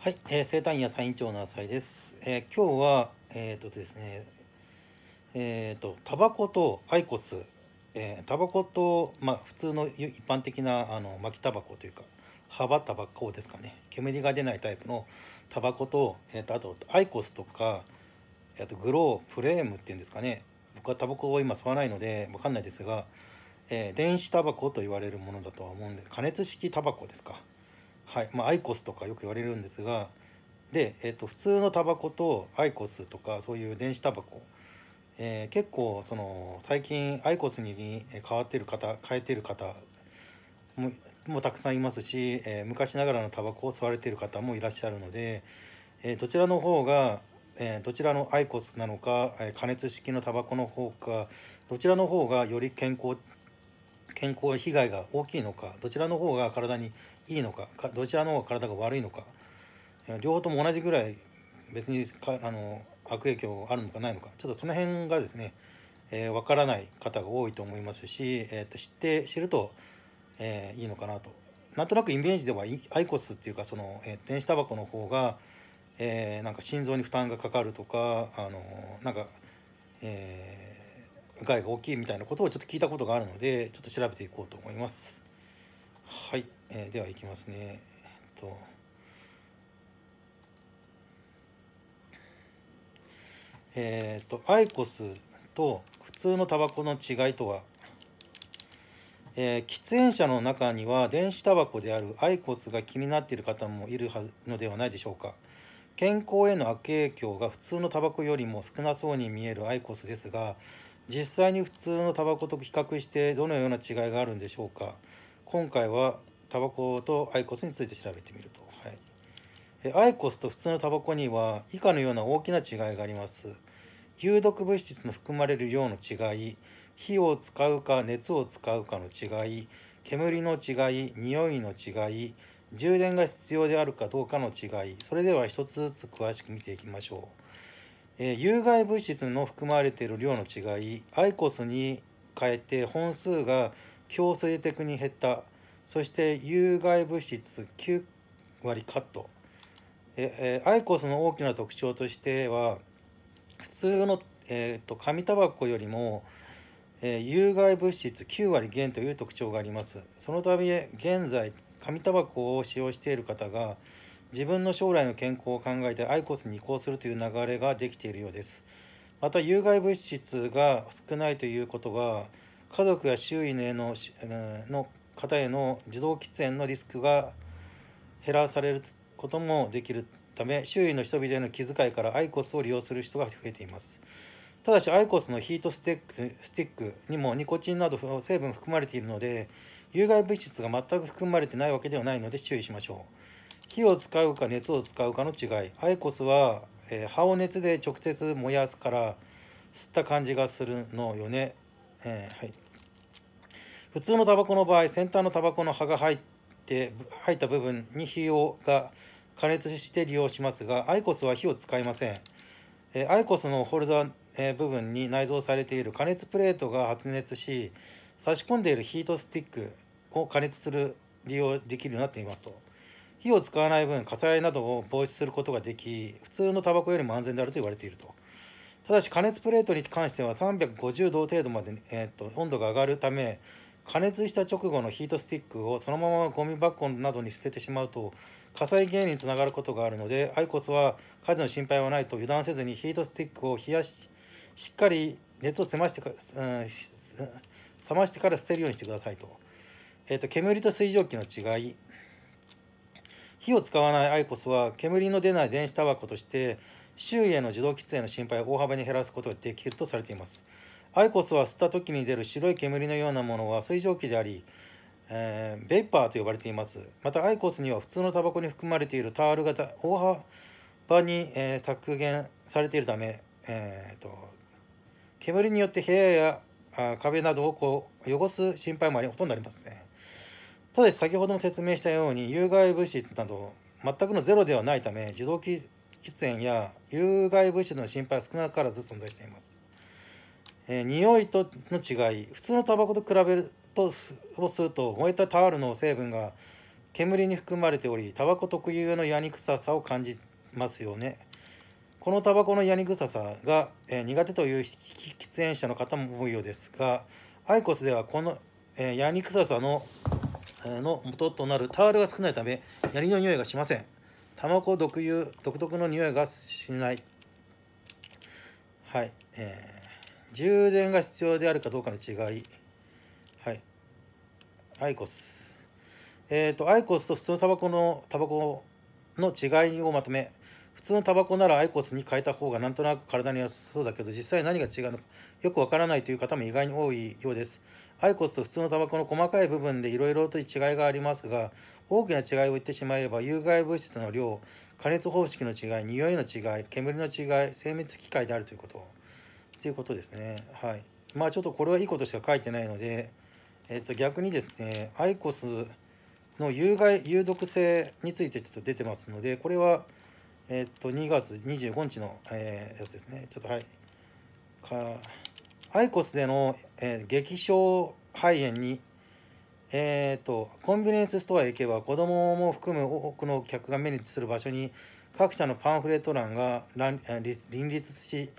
はい、えー、生誕院野菜院長の浅井です。えー今日はえっ、とですね、えっ、とタバコとアイコス、えータバコとまあ普通の一般的なあの巻きタバコというか幅タバコですかね、煙が出ないタイプのタバコとえっ、とあとアイコスとかあとグロープレームっていうんですかね。僕はタバコを今吸わないのでわかんないですが、えー電子タバコと言われるものだとは思うんで加熱式タバコですか。はい。まあ、アイコスとかよく言われるんですがで、えっと普通のタバコとアイコスとかそういう電子タバコ、えー結構その最近アイコスに変わってる方変えてる方ももたくさんいますし、えー昔ながらのタバコを吸われてる方もいらっしゃるので、えーどちらの方が、えーどちらのアイコスなのか、え加熱式のタバコの方かどちらの方がより健康健康被害が大きいのかどちらの方が体にいいのかどちらの方が体が悪いのか。両方とも同じぐらい別にかあの悪影響あるのかないのか。ちょっとその辺がですね、えー、分からない方が多いと思いますし、えー、と知って知ると、えーいいのかなと。なんとなくイメージではアイコスっていうかその、えー電子タバコの方が、えーなんか心臓に負担がかかるとかあのなんか、えー害が大きいみたいなことをちょっと聞いたことがあるのでちょっと調べていこうと思います。はい、えーではいきますね。えっと。えー、とアイコスと普通のタバコの違いとは、えー喫煙者の中には電子タバコであるアイコスが気になっている方もいるはずのではないでしょうか。健康への悪影響が普通のタバコよりも少なそうに見えるアイコスですが実際に普通のタバコと比較してどのような違いがあるんでしょうか。今回はタバコとアイコスについて調べてみると、はい、えアイコスと普通のタバコには以下のような大きな違いがあります。有毒物質の含まれる量の違い火を使うか熱を使うかの違い煙の違い匂いの違い充電が必要であるかどうかの違いそれでは一つずつ詳しく見ていきましょう、えー有害物質の含まれている量の違いアイコスに変えて本数が強制的に減ったそして有害物質9割カット。ええアイコスの大きな特徴としては普通の、えー、と紙タバコよりも、えー有害物質9割減という特徴があります。そのため現在紙タバコを使用している方が自分の将来の健康を考えてアイコスに移行するという流れができているようです。また有害物質が少ないということは家族や周囲へのの方への受動喫煙のリスクが減らされることもできるため周囲の人々への気遣いからアイコスを利用する人が増えています。ただしアイコスのヒートスティックスティックにもニコチンなど成分含まれているので有害物質が全く含まれてないわけではないので注意しましょう。火を使うか熱を使うかの違い。アイコスは、えー葉を熱で直接燃やすから吸った感じがするのよね、えーはい。普通のタバコの場合先端のタバコの葉が入って入った部分に火をが加熱して利用しますがアイコスは火を使いません。えアイコスのホルダーえ部分に内蔵されている加熱プレートが発熱し差し込んでいるヒートスティックを加熱する利用できるようになっていますと。火を使わない分火災などを防止することができ普通のタバコよりも安全であると言われていると。ただし加熱プレートに関しては350度程度まで、えーと温度が上がるため加熱した直後のヒートスティックをそのままゴミ箱などに捨ててしまうと火災原因につながることがあるのでアイコスは火事の心配はないと油断せずにヒートスティックを冷やししっかり熱を冷ましてか、うん冷ましてから捨てるようにしてくださいと,、えーと煙と水蒸気の違い。火を使わないアイコスは煙の出ない電子タバコとして周囲への自動喫煙の心配を大幅に減らすことができるとされています。アイコスは吸った時に出る白い煙のようなものは水蒸気であり、えーベイパーと呼ばれています。またアイコスには普通のタバコに含まれているタール型大幅に、えー削減されているため、えーと煙によって部屋やあ壁などをこう汚す心配もありほとんどありませんただし先ほども説明したように有害物質など全くのゼロではないため受動喫煙や有害物質の心配は少なからず存在しています。えー匂いとの違い普通のタバコと比べるとを吸うと燃えたタオルの成分が煙に含まれておりタバコ特有のヤニ臭さを感じますよね。このタバコのヤニ臭さが、えー、苦手という喫煙者の方も多いようですがアイコスではこの、えー、ヤニ臭さの,、えー、の元となるタールが少ないためヤニの匂いがしません。タバコ特有独特の匂いがしない。はい、えー、充電が必要であるかどうかの違いはいアイコスえっ、ー、と、アイコスと普通のタバコの、タバコの違いをまとめ、普通のタバコならアイコスに変えた方がなんとなく体に良さそうだけど、実際何が違うのかよくわからないという方も意外に多いようです。アイコスと普通のタバコの細かい部分でいろいろと違いがありますが、大きな違いを言ってしまえば、有害物質の量、加熱方式の違い、匂いの違い、煙の違い、精密機械であるということ。ということですね。はい。まあちょっとこれはいいことしか書いてないので、えっ、と逆にですね、アイコス、の有害有毒性についてちょっと出てますのでこれはえっと2月25日の、えー、やつですねちょっとはいかアイコスでの、えー、激症肺炎にえーと、コンビニエンスストアへ行けば子供も含む多くの客が目にする場所に各社のパンフレット欄が林立し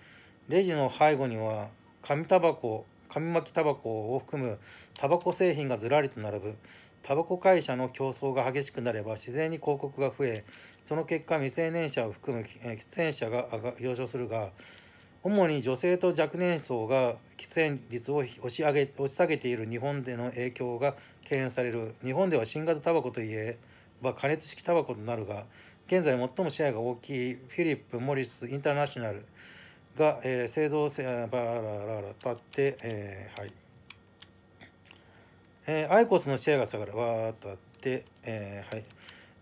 レジの背後には紙タバコ紙巻きタバコを含むタバコ製品がずらりと並ぶ。タバコ会社の競争が激しくなれば自然に広告が増えその結果未成年者を含む喫煙者が上昇するが主に女性と若年層が喫煙率を押し上げ押し下げている日本での影響が懸念される。日本では新型タバコといえば加熱式タバコとなるが現在最もシェアが大きいフィリップ・モリス・インターナショナル。が、えー、製造バラララ立って、えー、はいえー、アイコスのシェアが下がるわーっとあって、えー、はい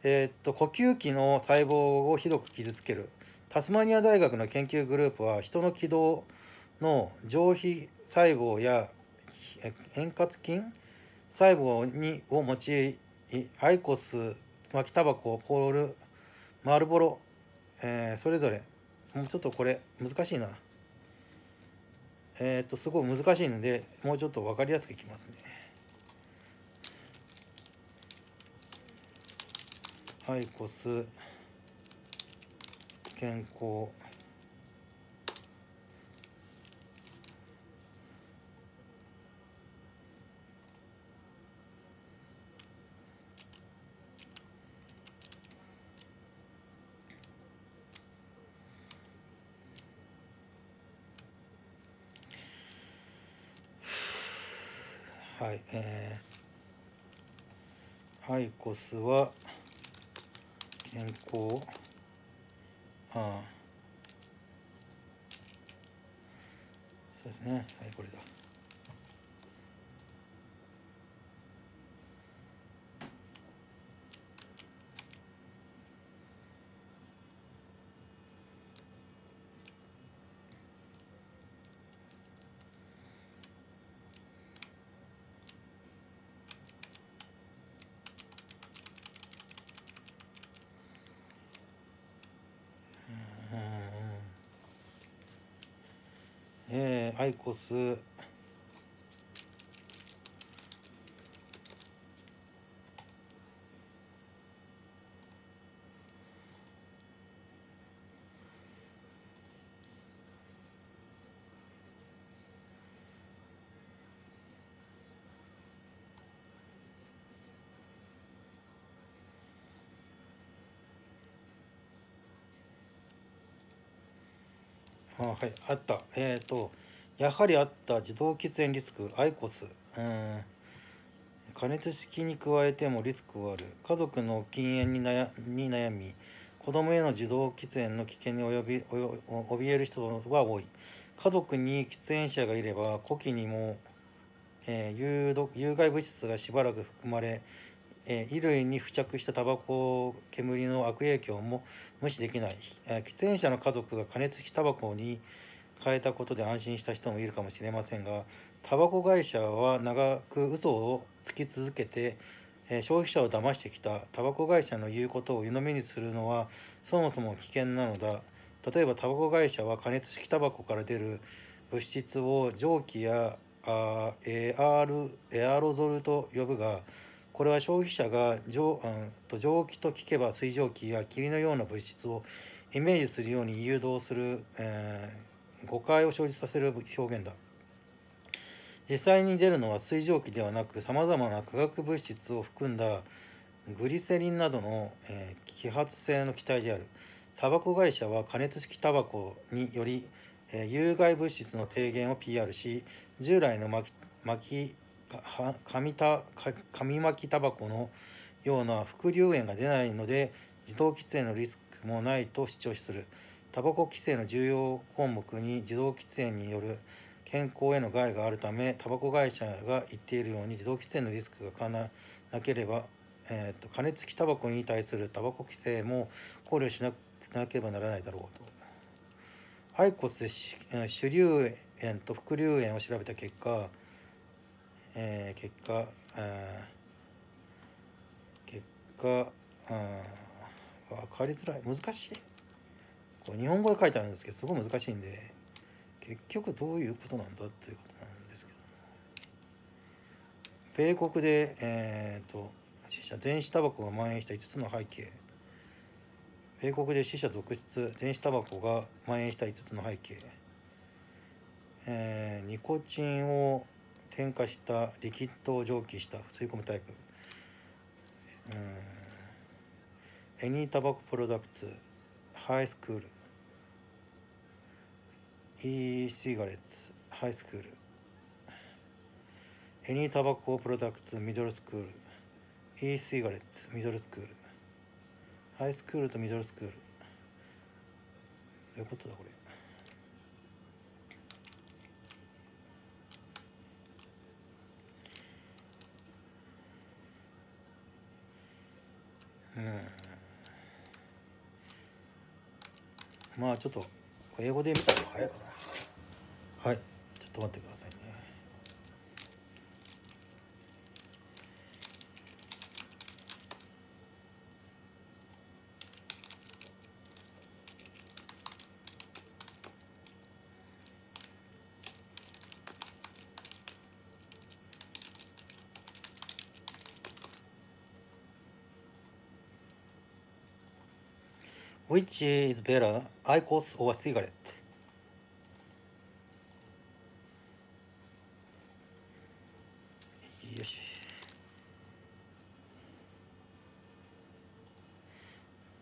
えー、っと呼吸器の細胞をひどく傷つけるタスマニア大学の研究グループは人の気道の上皮細胞や円滑筋細胞にを用いアイコス巻きタバコポールマルボロ、えー、それぞれもうちょっとこれ難しいな。えー、っとすごい難しいのでもうちょっと分かりやすくいきますね。アイコス健康。はい、えー、アイコスは健康。ああそうですね。はいこれだえー、アイコスあはい、あった。えっ、ー、と、やはりあった自動喫煙リスク、アイコス。うん。加熱式に加えてもリスクはある。家族の禁煙に悩に悩み、子供への自動喫煙の危険に及び怯える人が多い。家族に喫煙者がいれば、呼気にも、えー、有害物質がしばらく含まれ、え衣類に付着したタバコ煙の悪影響も無視できない、え喫煙者の家族が加熱式タバコに変えたことで安心した人もいるかもしれませんがタバコ会社は長く嘘をつき続けて、え消費者を騙してきた。タバコ会社の言うことを湯飲みにするのはそもそも危険なのだ。例えばタバコ会社は加熱式タバコから出る物質を蒸気やあエアールエアロゾルと呼ぶがこれは消費者が蒸,、うん、と蒸気と聞けば水蒸気や霧のような物質をイメージするように誘導する、えー、誤解を生じさせる表現だ。実際に出るのは水蒸気ではなくさまざまな化学物質を含んだグリセリンなどの、えー、揮発性の気体である。タバコ会社は加熱式タバコにより、えー、有害物質の低減を PR し従来の巻き巻き紙た紙巻きタバコのような副流煙が出ないので自動喫煙のリスクもないと主張する。タバコ規制の重要項目に自動喫煙による健康への害があるためタバコ会社が言っているように自動喫煙のリスクがかななければ、えーと、加熱式タバコに対するタバコ規制も考慮しなければならないだろうと。アイコスで主流炎と副流炎を調べた結果、えー、結果、結果分かりづらい難しいこう日本語で書いてあるんですけどすごい難しいんで結局どういうことなんだということなんですけど。米国で、えーと、死者電子タバコが蔓延した5つの背景。米国で死者続出電子タバコが蔓延した5つの背景、えー、ニコチンを添加したリキッドを蒸気した吸い込むタイプ。うん。 Any tobacco products high school。E-cigarettes high school any tobacco products middle school e-cigarettes middle schoolハイスクールとミドルスクールどういうことだこれ？うん、まあちょっと英語で見た方が早いかな。はい。ちょっと待ってください Which is better, IQOS or cigarette?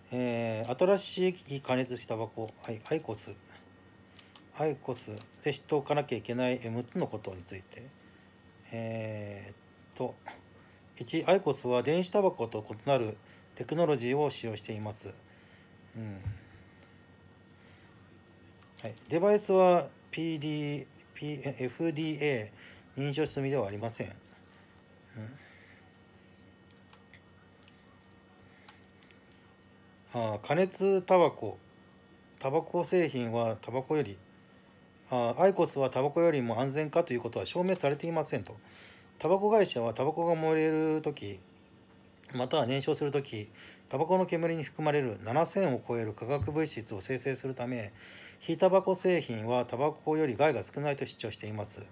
新しい加熱したタバコ、はい、アイコスアイコスで知っておかなきゃいけない。6つのことについて。えー、っと1アイコスは電子タバコと異なるテクノロジーを使用しています、うん。はい、デバイスは PD P FDA 認証済みではありません、うん。あ加熱タバコ。タバコ製品はタバコより。あアイコスはタバコよりも安全かということは証明されていませんと。タバコ会社はタバコが燃える時または燃焼する時タバコの煙に含まれる7000を超える化学物質を生成するため非タバコ製品はタバコより害が少ないと主張しています。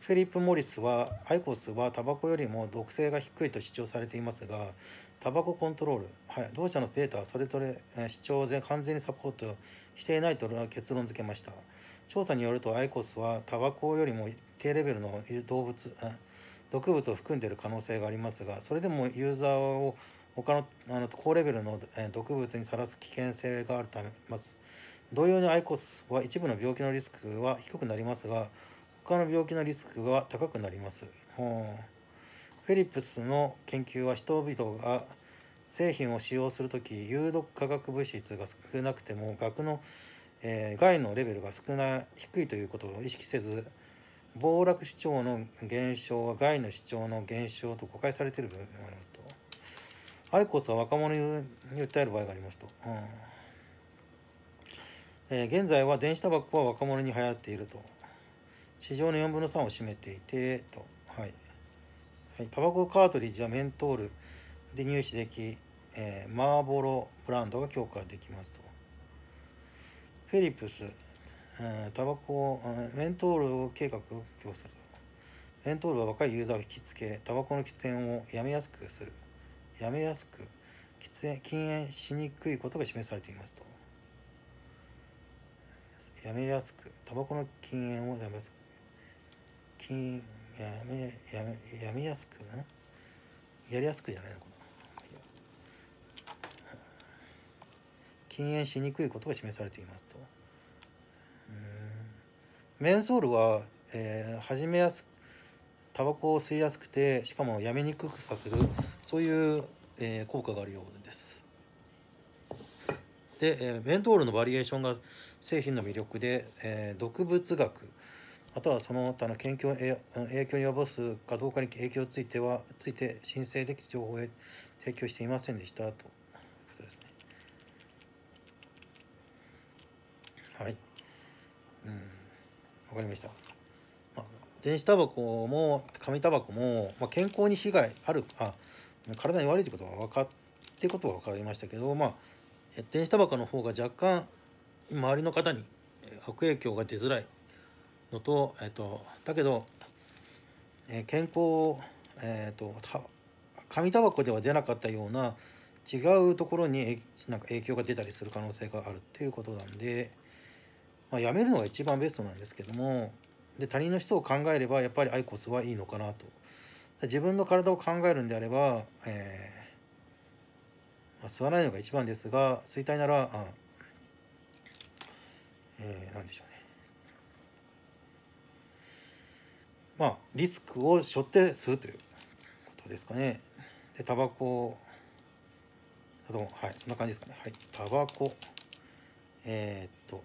フェリップ・モリスはアイコスはタバコよりも毒性が低いと主張されていますがタバココントロール、はい、同社のデータはそれぞれ主張を完全にサポートしていないと結論付けました。調査によるとアイコスはタバコよりも低レベルの動物毒物を含んでいる可能性がありますがそれでもユーザーを他のあの高レベルの毒物にさらす危険性があるためます同様にアイコスは一部の病気のリスクは低くなりますが他の病気のリスクは高くなります。フェリップスの研究は人々が製品を使用する時有毒化学物質が少なくても額の、えー、害のレベルが少ない低いということを意識せず暴落主張の減少は害の主張の減少と誤解されている部分がありますと。アイコスは若者に訴える場合がありますと。うんえー、現在は電子タバコは若者に流行っていると。市場の4分の3を占めていてと。はい。はい、タバコカートリッジはメントールで入手でき、えー、マーボロブランドが強化できますと。フェリップス、えー、タバコ、メントール計画を強化すると。メントールは若いユーザーを引きつけタバコの喫煙をやめやすくするやめやすく喫煙禁煙しにくいことが示されていますと。やめやすくタバコの禁煙をやめやすく禁やめやめやめやすくな？やりやすくじゃないのかな？禁煙しにくいことが示されていますと。メンソールは、えー、始めやすくタバコを吸いやすくてしかもやめにくくさせるそういう、えー、効果があるようですで、えー、メントールのバリエーションが製品の魅力で、えー、毒物学またはその他の研究影響に及ぼすかどうかに影響についてはついて申請でき情報へ提供していませんでしたということですね。はい。うん、わかりました。まあ、電子タバコも紙タバコも、まあ、健康に被害あるあ体に悪いということは分かってことは分かりましたけど、まあ、電子タバコの方が若干周りの方に悪影響が出づらいのと、えっと、だけど、えー、健康、えーと、紙タバコでは出なかったような違うところになんか影響が出たりする可能性があるっていうことなんで、まあ、やめるのが一番ベストなんですけどもで他人の人を考えればやっぱりアイコスはいいのかなと。自分の体を考えるんであれば、えーまあ、吸わないのが一番ですが吸いたいならあ、えー、何でしょうねまあリスクを背負って吸うということですかね。でタバコあとはいそんな感じですかね。はいタバコえー、っと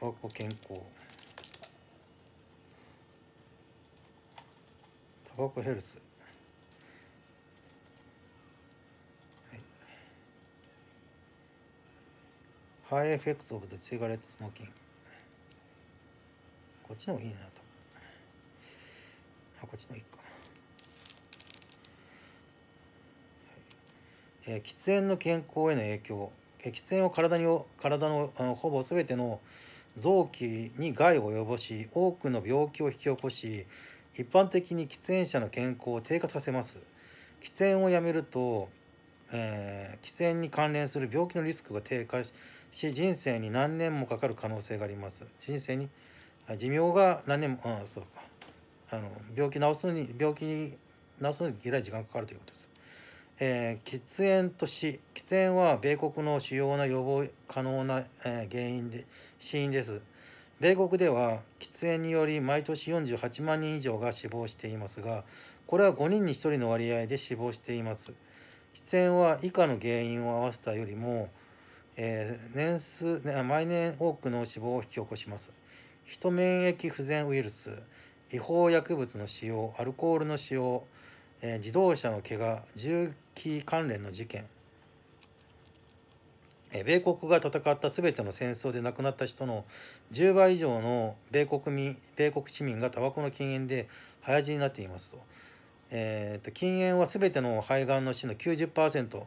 タバコ健康タバコヘルスハイエフェクトオブ the cigarette smoking こっちの方がいいなとあこっちの方がいいか、はい、えー、喫煙の健康への影響、喫煙は体に体のあのほぼ全ての臓器に害を及ぼし多くの病気を引き起こし一般的に喫煙者の健康を低下させます喫煙をやめると、えー、喫煙に関連する病気のリスクが低下し人生に何年もかかる可能性があります人生に寿命が何年も、うん、そうかあの病気治すのに病気治すのにえらい時間かかるということです。えー、喫煙と死喫煙は米国の主要な予防可能な、えー、原因で死因です。米国では喫煙により毎年48万人以上が死亡していますがこれは5人に1人の割合で死亡しています。喫煙は以下の原因を合わせたよりも、えー、年数毎年多くの死亡を引き起こします。人免疫不全ウイルス違法薬物の使用アルコールの使用、えー、自動車の怪我銃器関連の事件、米国が戦った全ての戦争で亡くなった人の10倍以上の米国民米国市民がタバコの禁煙で早死になっていますと,、えーと、禁煙は全ての肺がんの死の90%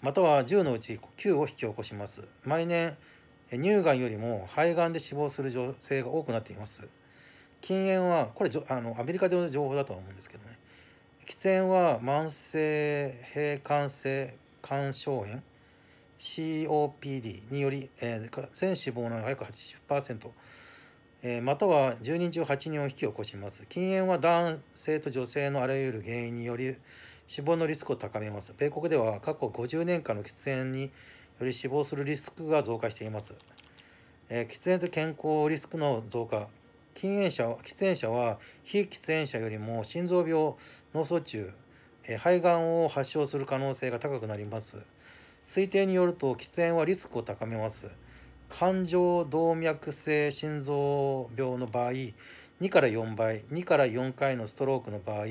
または10のうち9を引き起こします。毎年乳がんよりも肺がんで死亡する女性が多くなっています。禁煙はこれあのアメリカでの情報だとは思うんですけどね。喫煙は慢性閉管性肝症炎 COPD により、えー、全死亡の約80%、えー、または10人中8人を引き起こします。禁煙は男性と女性のあらゆる原因により死亡のリスクを高めます。米国では過去50年間の喫煙により死亡するリスクが増加しています。えー、喫煙と健康リスクの増加。禁煙者喫煙者は非喫煙者よりも心臓病脳卒中、えー、肺がんを発症する可能性が高くなります。推定によると喫煙はリスクを高めます。冠状動脈性心臓病の場合2から4倍2から4回のストロークの場合、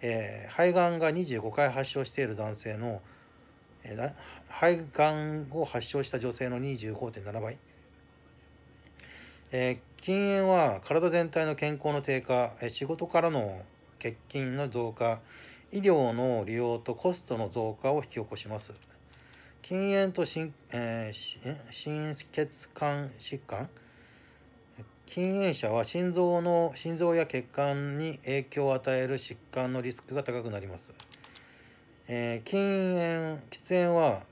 えー、肺がんが25回発症している男性の肺がんを発症した女性の25.7倍、えー、禁煙は体全体の健康の低下仕事からの欠勤の増加医療の利用とコストの増加を引き起こします。禁煙と心,、えー、心血管疾患？禁煙者は心臓の心臓や血管に影響を与える疾患のリスクが高くなります。えー、禁煙喫煙は、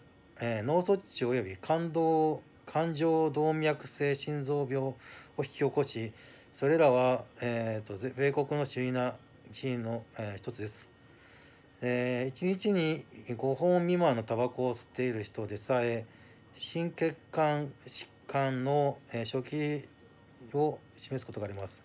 えー、脳卒中及び感動感情動脈性心臓病を引き起こしそれらは、えーと、米国の主要な死因の、えー、一つです。えー、1日に5本未満のタバコを吸っている人でさえ心血管疾患の、えー、初期を示すことがあります。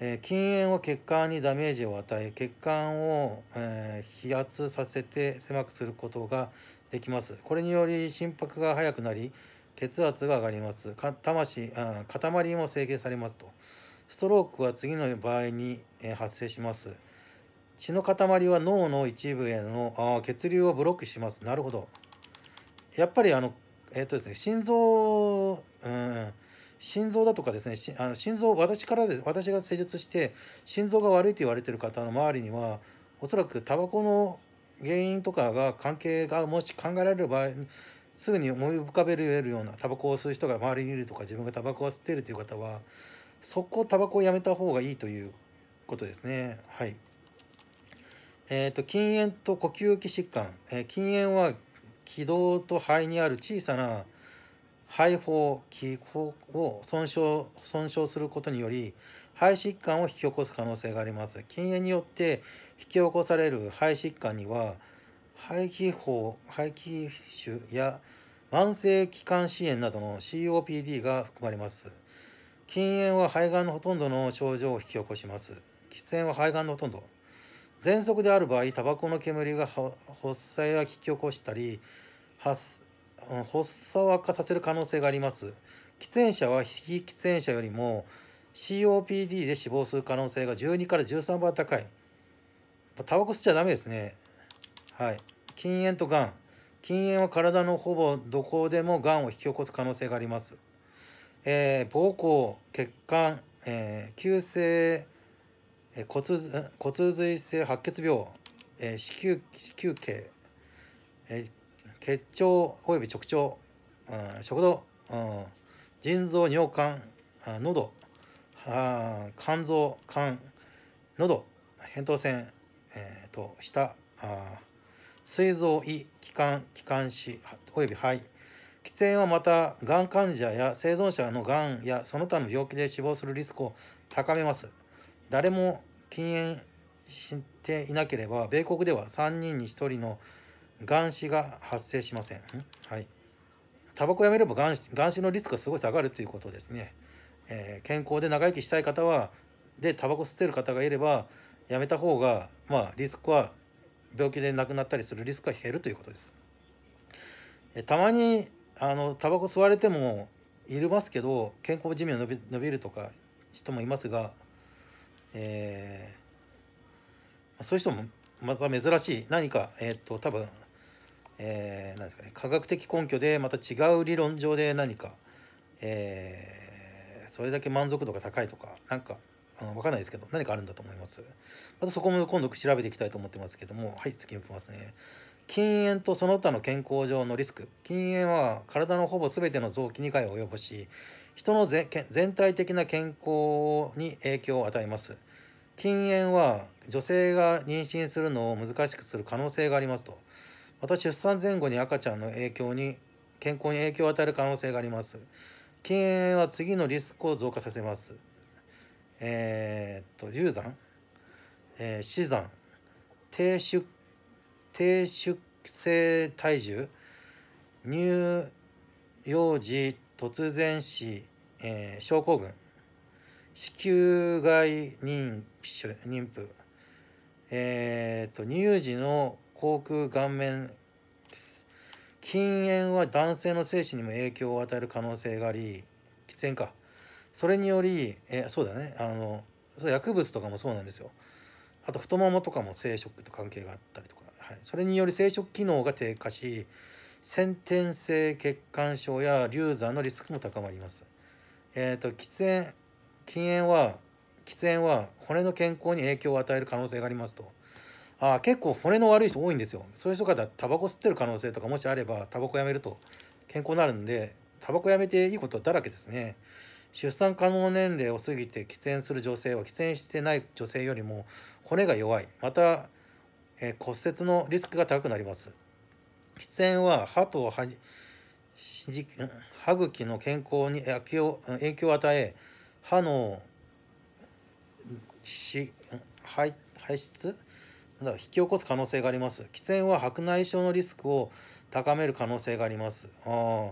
えー、禁煙は血管にダメージを与え血管を、えー、飛圧させて狭くすることができます。これにより心拍が速くなり血圧が上がります。魂あ塊も整形されますと。ストロークは次の場合に、えー、発生します。血の塊は脳の一部へのあ血流をブロックします。なるほど。やっぱりあのえっ、とですね心臓うん心臓だとかですねあの心臓私からで私が施術して心臓が悪いと言われてる方の周りにはおそらくタバコの原因とかが関係がもし考えられる場合すぐに思い浮かべれるようなタバコを吸う人が周りにいるとか自分がタバコを吸っているという方はそこタバコをやめた方がいいということですね。はい。え、ー、と禁煙と呼吸器疾患、えー、禁煙は気道と肺にある小さな肺胞気胞を損傷損傷することにより肺疾患を引き起こす可能性があります。禁煙によって引き起こされる肺疾患には肺気胞肺気腫や慢性気管支炎などの COPD が含まれます。禁煙は肺がんのほとんどの症状を引き起こします。喫煙は肺がんのほとんど。喘息である場合タバコの煙が発作や引き起こしたり発発作を悪化させる可能性があります。喫煙者は非喫煙者よりも COPD で死亡する可能性が12から13倍高い。タバコ吸っちゃダメですね。はい。禁煙とがん。禁煙は体のほぼどこでもがんを引き起こす可能性があります。えー、膀胱、血管、えー、急性骨骨髄性白血病、え、子宮子宮系、えー血腸および直腸、うん、食道、うん、腎臓尿管あ喉あ肝臓肝喉扁桃腺、えーと、舌あ膵臓胃気管気管支および肺。喫煙はまたがん患者や生存者のがんやその他の病気で死亡するリスクを高めます。誰も禁煙していなければ米国では3人に1人の眼死が発生しません。はい。タバコやめれば眼死眼死のリスクがすごい下がるということですね。えー、健康で長生きしたい方は、で、タバコ吸ってる方がいれば、やめた方が、まあ、リスクは、病気で亡くなったりするリスクは減るということです。えたまに、あの、タバコ吸われてもいるますけど、健康寿命伸び伸びるとか人もいますが、えー、そういう人もまた珍しい。何か、えっ、と、多分、えー、なんですかね、科学的根拠でまた違う理論上で何か、えー、それだけ満足度が高いとかなんかあの分かんないですけど何かあるんだと思います。またそこも今度調べていきたいと思ってますけどもはい次いきますね。禁煙とその他の健康上のリスク。禁煙は体のほぼ全ての臓器に害を及ぼし人の全体的な健康に影響を与えます。禁煙は女性が妊娠するのを難しくする可能性がありますと。また出産前後に赤ちゃんの影響に健康に影響を与える可能性があります。禁煙は次のリスクを増加させます。えー、っと流産、えー、死産。低出低出生体重。乳幼児突然死、えー、症候群。子宮外妊妊婦えーと、乳児の口腔顔面禁煙は男性の精子にも影響を与える可能性があり喫煙か。それによりえそうだね。あの薬物とかもそうなんですよ。あと太ももとかも生殖と関係があったりとか、はい、それにより生殖機能が低下し先天性血管症や流産のリスクも高まりますえっ、ー、と喫煙禁煙は喫煙は骨の健康に影響を与える可能性がありますと。あ結構骨の悪い人多いんですよ。そういう人がタバコ吸ってる可能性とかもしあればタバコやめると健康になるんでタバコやめていいことだらけですね。出産可能年齢を過ぎて喫煙する女性は喫煙してない女性よりも骨が弱いまた、え骨折のリスクが高くなります喫煙は歯と歯歯茎の健康に影響影響を与え歯のし排排出だ引き起こす可能性があります喫煙は白内障のリスクを高める可能性がありますあ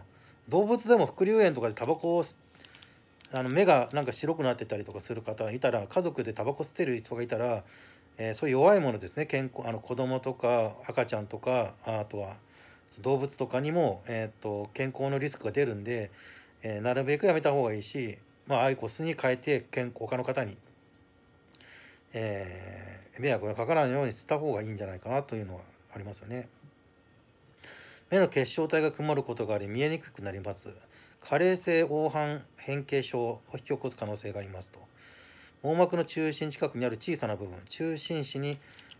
動物でも副流煙とかでタバコをあの目がなんか白くなってたりとかする方いたら家族でタバコ吸ってる人がいたら、えー、そういう弱いものですね健康あの子供とか赤ちゃんとかあとは動物とかにも、えーと、健康のリスクが出るんで、えー、なるべくやめた方がいいし、まあ、アイコスに変えて健康他の方に、えー、迷惑がかからないようにした方がいいんじゃないかなというのはありますよね。目の結晶体が曇ることがあり見えにくくなります。加齢性黄斑変形症を引き起こす可能性がありますと。網膜の中心近くにある小さな部分、中心子に、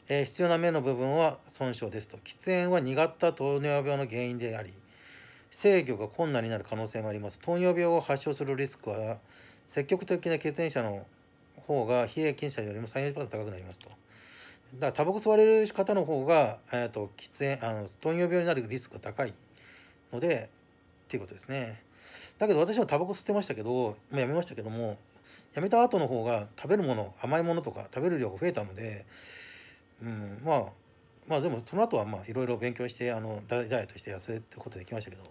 えー、必要な目の部分は損傷ですと。喫煙は苦った糖尿病の原因であり、制御が困難になる可能性もあります。糖尿病を発症するリスクは、積極的な喫煙者の方が非平均者よりも3、4%高くなりますと。だからタバコ吸われる方の方が、えーと、喫煙あの糖尿病になるリスクが高いのでっていうことですね。だけど私もタバコ吸ってましたけど、まあ、やめましたけどもやめた後の方が食べるもの甘いものとか食べる量が増えたので、うん、まあまあでもその後はまあいろいろ勉強してあのダイエットして痩せることできましたけど。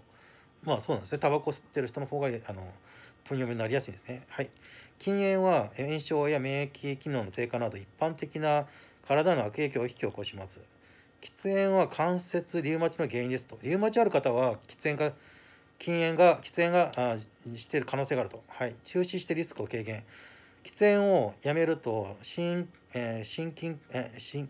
まあそうなんですね。タバコ吸ってる人の方があの糖尿病になりやすいんですね。はい、禁煙は炎症や免疫機能の低下など一般的な体の悪影響を引き起こします。喫煙は関節リウマチの原因ですと。リウマチある方は喫煙が禁煙が喫煙があしている可能性があると、はい、中止してリスクを軽減。喫煙をやめると心,、えー、心筋、えー、心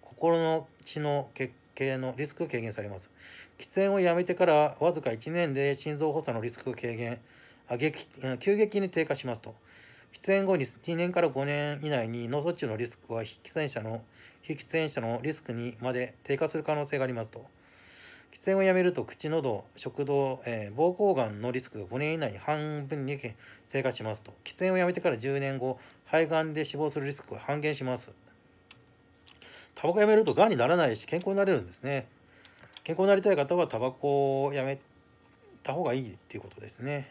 心の血の血系のリスクが軽減されます。喫煙をやめてからわずか1年で心臓発作のリスクが軽減。あ激急激に低下しますと。喫煙後に2年から5年以内に脳卒中のリスクは非喫煙者の非喫煙者のリスクにまで低下する可能性がありますと。喫煙をやめると口喉食道、えー、膀胱がんのリスクが5年以内に半分に低下しますと。喫煙をやめてから10年後肺がんで死亡するリスクは半減します。タバコやめるとがんにならないし健康になれるんですね。健康になりたい方はタバコをやめた方がいいっていうことですね。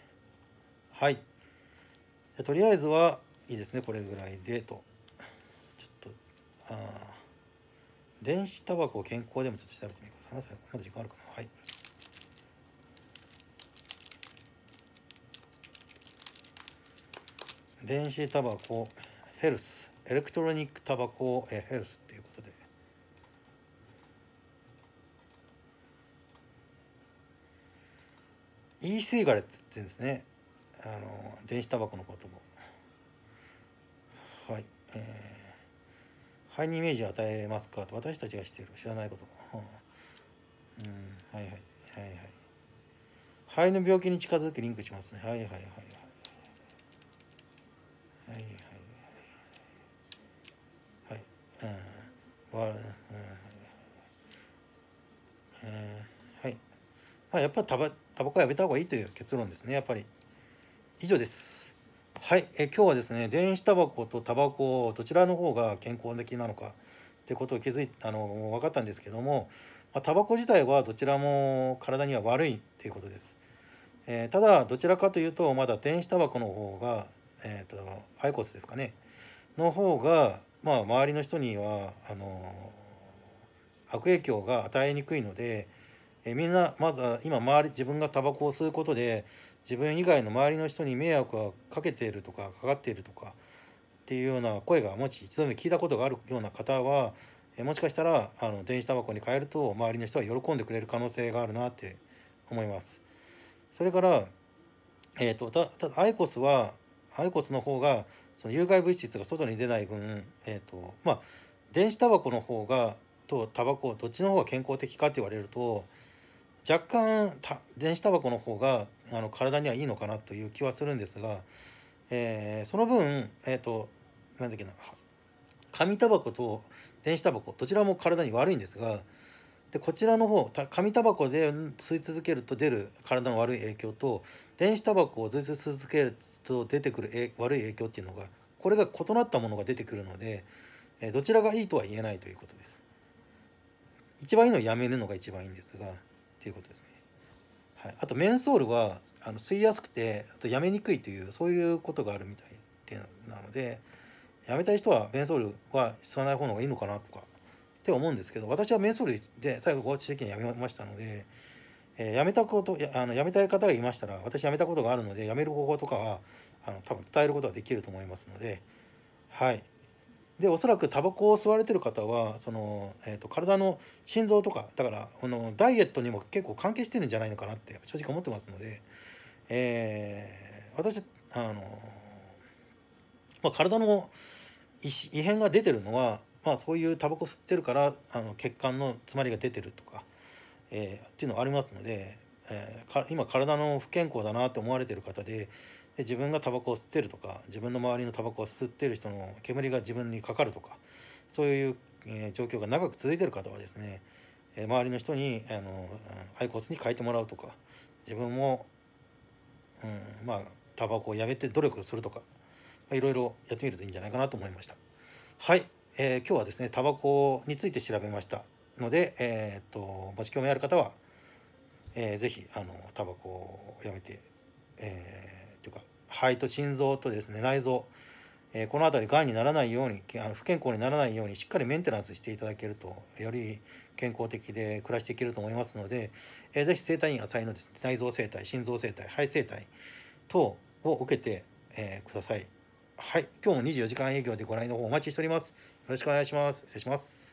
はい。とりあえずはいいですねこれぐらいでと。ちょっとあ電子タバコ健康でもちょっと調べてみよう話すまだ時間あるかな。はい。電子タバコヘルスエレクトロニックタバコヘルスっていうことで。e シガレットって言うんですね。あの電子タバコのことも。はいえー、肺にイメージを与えますかと。私たちが知っている。知らないこと、うん。はいはいはいはい。肺の病気に近づきリンクしますね。はいはいはいはい。はい。はい。はい。はい。うんわうんはい、はい。まあやっぱタバタバコやめた方がい。い。とい。う結論ですねやっぱり以上ですはい。え今日はですね電子タバコとタバコどちらの方が健康的なのかってことを気づい。あの分かったんですけどもまあ、タバコ自体はどちらも体には悪い。とい。うことです。えー、ただどちらかとい。うとまだ電子タバコの方が、えーと、アイコスですかねの方が、まあ、周りの人にはあの悪影響が与えにくいので、え、みんなまずは今周り自分がタバコを吸うことで自分以外の周りの人に迷惑がかけているとかかかっているとかっていうような声がもし一度目聞いたことがあるような方はえもしかしたらあの電子タバコに変えると周りの人は喜んでくれる可能性があるなって思います。それから、えーと、ただアイコスはアイコスの方がその有害物質が外に出ない分、えーとまあ、電子タバコの方がとタバコどっちの方が健康的かって言われると若干電子タバコの方があの体にはいいのかなという気はするんですが、えー、その分、えーと、となんだっけな紙タバコと電子タバコどちらも体に悪いんですがでこちらの方紙タバコで吸い続けると出る体の悪い影響と電子タバコを吸い続けると出てくる悪い影響っていうのがこれが異なったものが出てくるのでどちらがいいとは言えないということです。一番いいのはやめるのが一番いいんですがということですね。はい、あとメンソールはあの吸いやすくてあとやめにくいというそういうことがあるみたいなのでやめたい人はメンソールは吸わない方がいいのかなとかって思うんですけど私はメンソールで最後合地的にやめましたので、えー、やめたことやあのやめたい方がいましたら私やめたことがあるのでやめる方法とかはあの多分伝えることができると思いますのではい。でおそらくタバコを吸われてる方はその、えーと、体の心臓とかだからこのダイエットにも結構関係してるんじゃないのかなって正直思ってますので、えー、私あの、まあ、体の異変が出てるのは、まあ、そういうタバコ吸ってるからあの血管の詰まりが出てるとか、えー、っていうのがありますので、えー、今体の不健康だなと思われてる方でで自分がタバコを吸ってるとか自分の周りのタバコを吸ってる人の煙が自分にかかるとかそういう、えー、状況が長く続いてる方はですね、えー、周りの人にあのアイコスに変えてもらうとか自分も、うん、まあタバコをやめて努力するとかいろいろやってみるといいんじゃないかなと思いました。はい、えー、今日はですねタバコについて調べましたので、えー、っともし興味ある方は、えー、ぜひあのタバコをやめて、えーというか肺と心臓とですね内臓、えー、この辺りがんにならないようにあの不健康にならないようにしっかりメンテナンスしていただけるとより健康的で暮らしていけると思いますので、えー、ぜひ生体院浅井のです、ね、内臓生態心臓生態肺生態等を受けて、えー、ください。はい、今日も24時間営業でご覧の方お待ちしております。よろしくお願いします。失礼します。